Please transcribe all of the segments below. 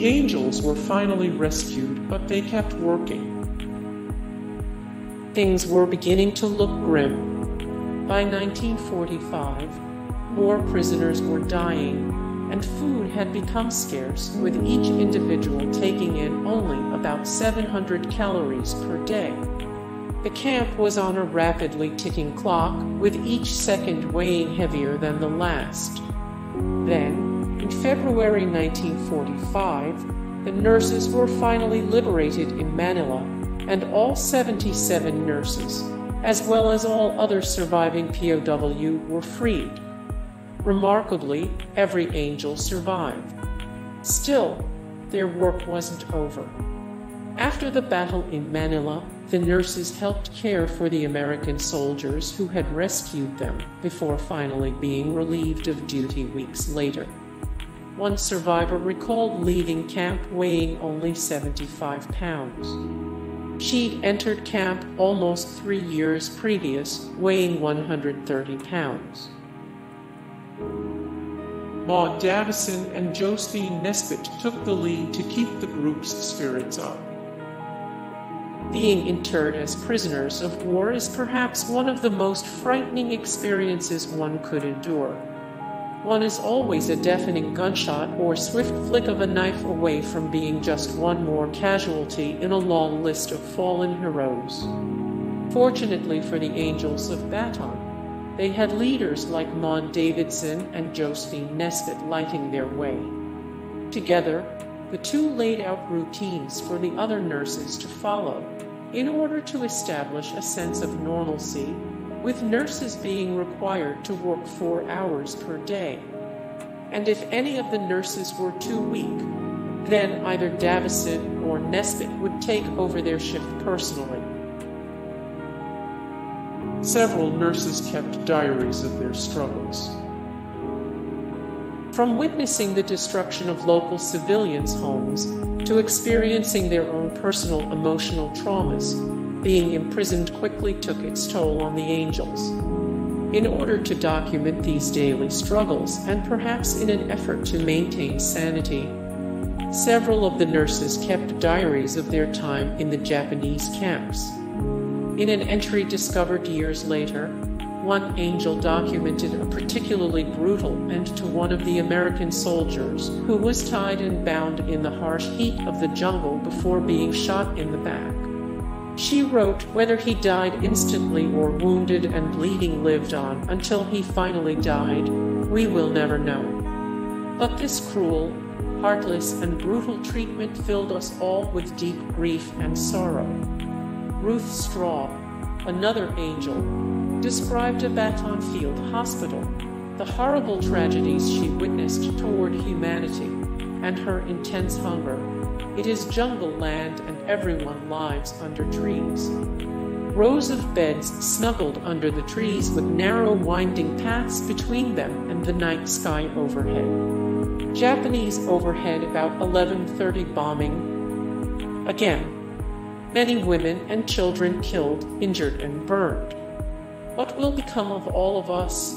The angels were finally rescued, but they kept working. Things were beginning to look grim. By 1945, more prisoners were dying, and food had become scarce, with each individual taking in only about 700 calories per day. The camp was on a rapidly ticking clock, with each second weighing heavier than the last. Then, in February 1945, the nurses were finally liberated in Manila, and all 77 nurses, as well as all other surviving POW, were freed. Remarkably, every angel survived. Still, their work wasn't over. After the battle in Manila, the nurses helped care for the American soldiers who had rescued them before finally being relieved of duty weeks later. One survivor recalled leaving camp weighing only 75 pounds. She'd entered camp almost three years previous, weighing 130 pounds. Maude Davison and Josephine Nesbit took the lead to keep the group's spirits up. Being interred as prisoners of war is perhaps one of the most frightening experiences one could endure. One is always a deafening gunshot or swift flick of a knife away from being just one more casualty in a long list of fallen heroes. Fortunately for the Angels of Bataan, they had leaders like Maude Davison and Josephine Nesbit lighting their way. Together, the two laid out routines for the other nurses to follow in order to establish a sense of normalcy, with nurses being required to work four hours per day. And if any of the nurses were too weak, then either Davison or Nesbit would take over their shift personally. Several nurses kept diaries of their struggles. From witnessing the destruction of local civilians' homes to experiencing their own personal emotional traumas, being imprisoned quickly took its toll on the angels. In order to document these daily struggles, and perhaps in an effort to maintain sanity, several of the nurses kept diaries of their time in the Japanese camps. In an entry discovered years later, one angel documented a particularly brutal end to one of the American soldiers who was tied and bound in the harsh heat of the jungle before being shot in the back. She wrote whether he died instantly or wounded and bleeding lived on until he finally died, we will never know. But this cruel, heartless, and brutal treatment filled us all with deep grief and sorrow. Ruth Straub, another angel, described a Bataan Field hospital, the horrible tragedies she witnessed toward humanity, and her intense hunger. It is jungle land and everyone lives under trees. Rows of beds snuggled under the trees with narrow winding paths between them and the night sky overhead. Japanese overhead about 11:30 bombing. Again, many women and children killed, injured, and burned. What will become of all of us?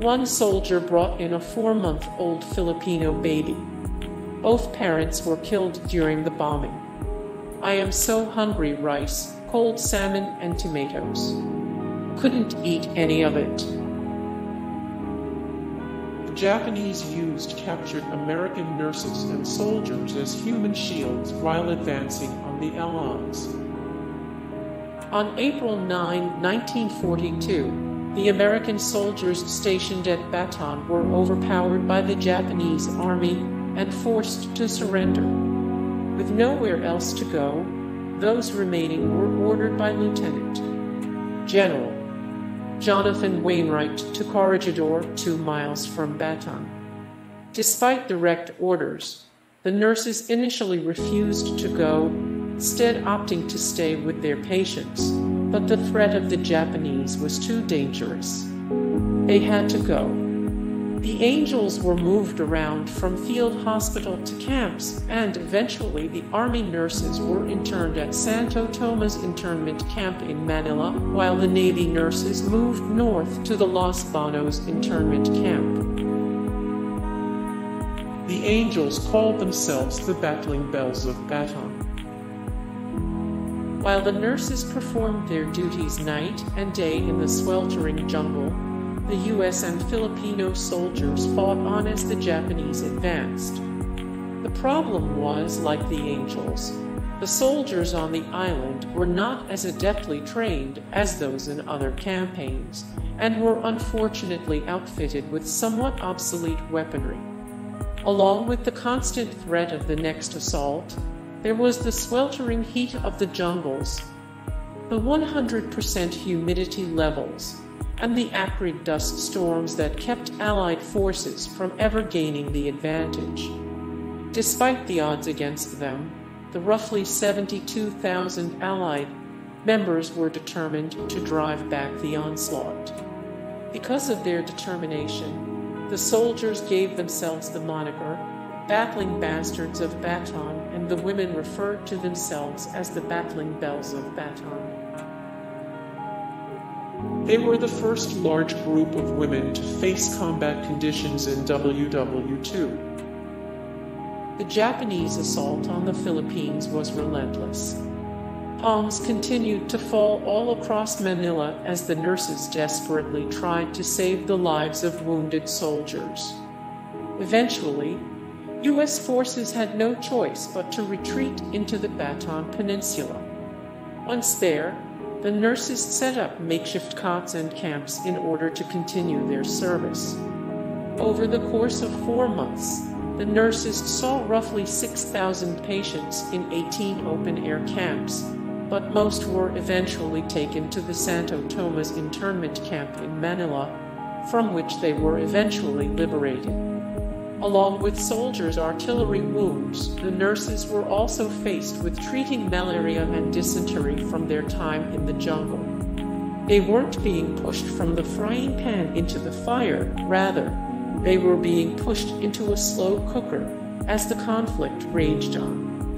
One soldier brought in a four month old Filipino baby. Both parents were killed during the bombing. I am so hungry rice, cold salmon, and tomatoes. Couldn't eat any of it. The Japanese used captured American nurses and soldiers as human shields while advancing on the Allies. On April 9, 1942, the American soldiers stationed at Bataan were overpowered by the Japanese army and forced to surrender. With nowhere else to go, those remaining were ordered by Lieutenant General Jonathan Wainwright to Corregidor, two miles from Bataan. Despite direct orders, the nurses initially refused to go, instead opting to stay with their patients, but the threat of the Japanese was too dangerous. They had to go. The angels were moved around from field hospital to camps, and eventually the army nurses were interned at Santo Tomas internment camp in Manila, while the Navy nurses moved north to the Los Banos internment camp. The angels called themselves the Battling Belles of Bataan. While the nurses performed their duties night and day in the sweltering jungle, the US and Filipino soldiers fought on as the Japanese advanced. The problem was, like the angels, the soldiers on the island were not as adeptly trained as those in other campaigns, and were unfortunately outfitted with somewhat obsolete weaponry. Along with the constant threat of the next assault, there was the sweltering heat of the jungles, the 100% humidity levels, and the acrid dust storms that kept Allied forces from ever gaining the advantage. Despite the odds against them, the roughly 72,000 Allied members were determined to drive back the onslaught. Because of their determination, the soldiers gave themselves the moniker battling bastards of Bataan, and the women referred to themselves as the battling belles of Bataan. They were the first large group of women to face combat conditions in WW2. The Japanese assault on the Philippines was relentless. Bombs continued to fall all across Manila as the nurses desperately tried to save the lives of wounded soldiers. Eventually, U.S. forces had no choice but to retreat into the Bataan Peninsula. Once there, the nurses set up makeshift cots and camps in order to continue their service. Over the course of four months, the nurses saw roughly 6,000 patients in 18 open air camps, but most were eventually taken to the Santo Tomas internment camp in Manila, from which they were eventually liberated. Along with soldiers' artillery wounds, the nurses were also faced with treating malaria and dysentery from their time in the jungle. They weren't being pushed from the frying pan into the fire, rather, they were being pushed into a slow cooker as the conflict raged on.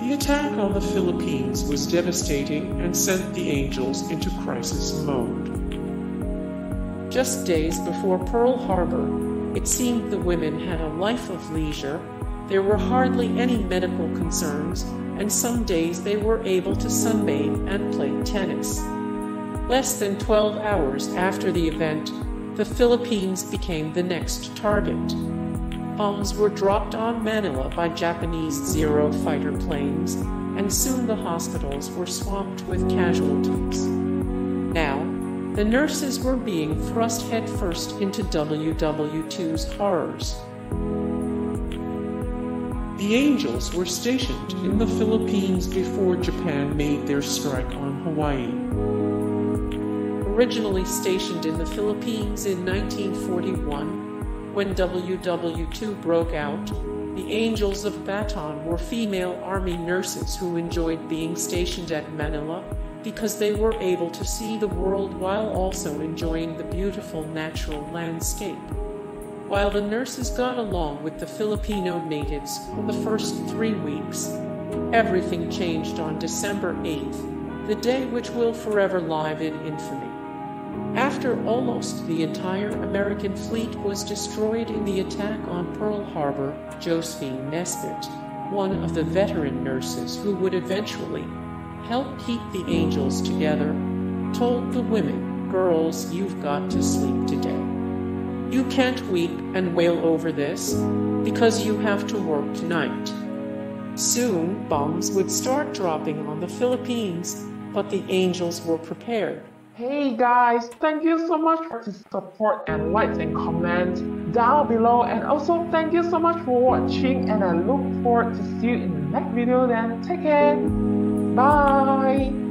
The attack on the Philippines was devastating and sent the Angels into crisis mode. Just days before Pearl Harbor, it seemed the women had a life of leisure. There were hardly any medical concerns, and some days they were able to sunbathe and play tennis. Less than 12 hours after the event, the Philippines became the next target. Bombs were dropped on Manila by Japanese Zero fighter planes, and soon the hospitals were swamped with casualties. The nurses were being thrust headfirst into WW2's horrors. The Angels were stationed in the Philippines before Japan made their strike on Hawaii. Originally stationed in the Philippines in 1941, when WW2 broke out, the Angels of Bataan were female Army nurses who enjoyed being stationed at Manila because they were able to see the world while also enjoying the beautiful natural landscape. While the nurses got along with the Filipino natives for the first three weeks, everything changed on December 8th, the day which will forever live in infamy. After almost the entire American fleet was destroyed in the attack on Pearl Harbor, Josephine Nesbit, one of the veteran nurses who would eventually help keep the angels together, told the women, Girls, you've got to sleep today. You can't weep and wail over this because you have to work tonight. Soon, bombs would start dropping on the Philippines, but the angels were prepared. Hey guys, thank you so much for the support and likes and comments down below and also thank you so much for watching and I look forward to see you in the next video then. Take care. Bye.